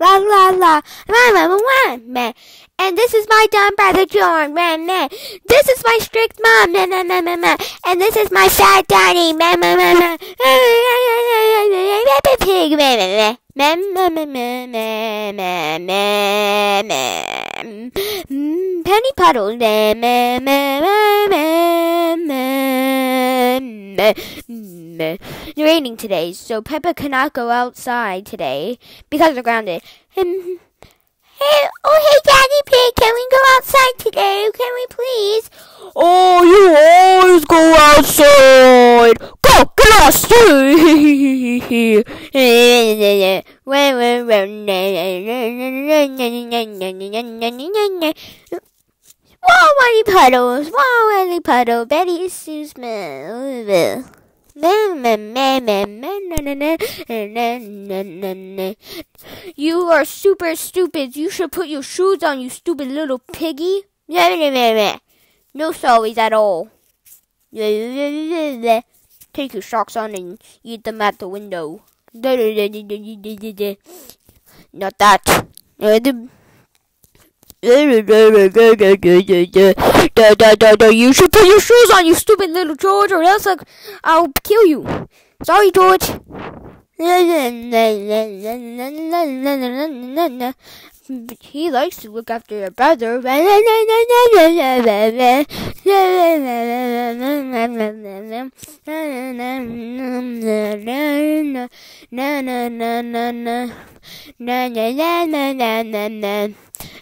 La la la. La la la. Meh. And this is my dumb brother John. Meh meh. This is my strict mom. Meh meh meh meh meh. And this is my fat daddy. Meh meh meh meh. Pig. Meh. Meh meh meh meh meh meh meh meh. Mm, Penny puddles. Meh meh meh meh meh meh meh. Raining today, so Peppa cannot go outside today because we're grounded. Um, hey, oh hey, Daddy Pig, can we go outside today? Can we please? Oh, you always go outside. Go, get Wow, Money Puddles, wow, Money Puddle, Betty Sue Smith. You are super stupid. You should put your shoes on, you stupid little piggy. No sorries at all. Take your socks on and eat them at the window. Not that. You should put your shoes on, you stupid little George, or else I'll, I'll kill you. Sorry, George. He likes to look after your brother.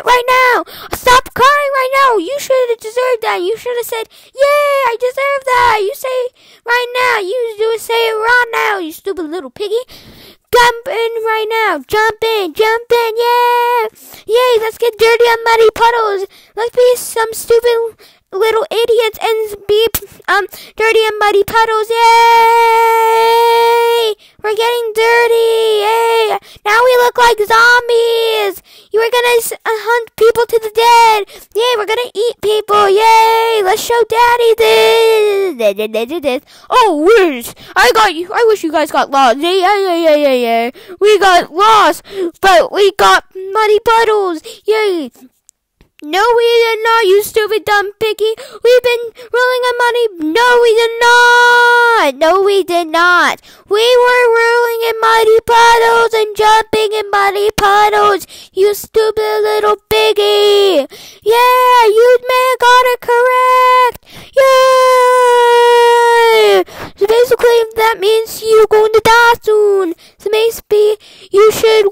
it right now. Stop crying right now. You should have deserved that. You should have said, Yay, I deserve that. You say right now. You do say it right now, you stupid little piggy. Jump in right now. Jump in. Jump in. Yeah. Yay, let's get dirty on muddy puddles. Let's be some stupid little idiots and be um dirty and muddy puddles. Yay! We're getting dirty. Yay! Now we look like zombies. Are gonna uh, hunt people to the dead. Yay! We're gonna eat people. Yay! Let's show Daddy this. Oh, wish I got you. I wish you guys got lost. Yeah, yeah, yeah, yeah, yeah. We got lost, but we got muddy puddles. Yay! No, we did not, you stupid dumb piggy. We've been rolling in money. No, we did not. No, we did not. We were rolling in muddy puddles and jumping in muddy puddles. You stupid little piggy. Yeah, you man got it correct. Yay! So basically, that means you're going to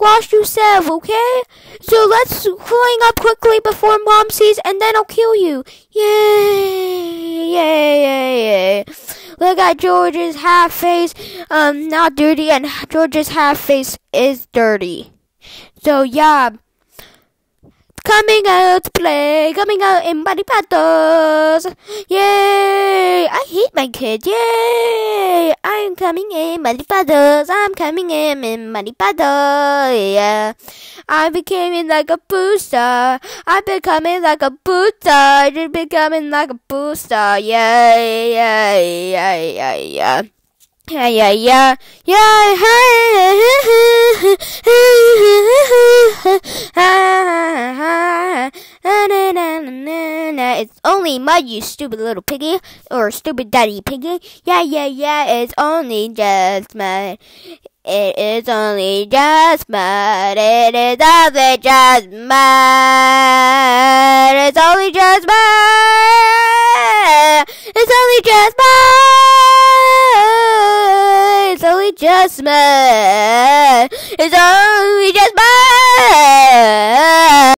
wash yourself, okay? So let's clean up quickly before mom sees, and then I'll kill you. Yay! Yay! Yay! Yay! Look at George's half face, um, not dirty, and George's half face is dirty. So yeah. Coming out to play, coming out in Muddy Puddles. Yay! Hate my kids. Yay! I'm coming in Muddy Puddles. I'm coming in in Muddy Puddles. Yeah. I'm becoming like a booster. I'm becoming like a booster. I'm becoming like a booster. Yay! Yay! Yay! Yay! Yay! Yeah, yeah, yeah, yeah, It's only mud, you stupid little piggy, or stupid daddy piggy. Yeah, yeah, yeah, it's only just mud. It is only just mud. It is only just mud. It's only just mud. It's only just mud. It's only just mud. It's only just mud.